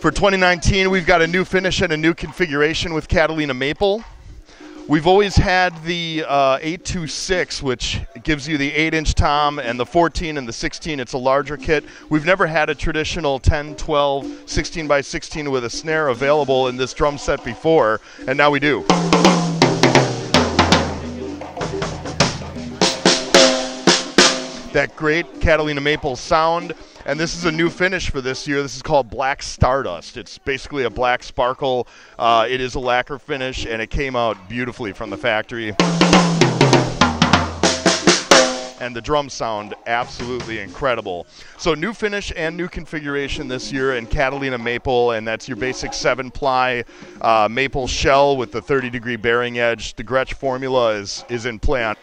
For 2019, we've got a new finish and a new configuration with Catalina Maple. We've always had the uh, 826, which gives you the 8 inch tom, and the 14 and the 16. It's a larger kit. We've never had a traditional 10, 12, 16 by 16 with a snare available in this drum set before, and now we do. That great Catalina Maple sound. And this is a new finish for this year. This is called Black Stardust. It's basically a black sparkle. Uh, it is a lacquer finish, and it came out beautifully from the factory. And the drum sound absolutely incredible. So new finish and new configuration this year in Catalina Maple, and that's your basic seven ply uh, maple shell with the 30 degree bearing edge. The Gretsch formula is is in play on.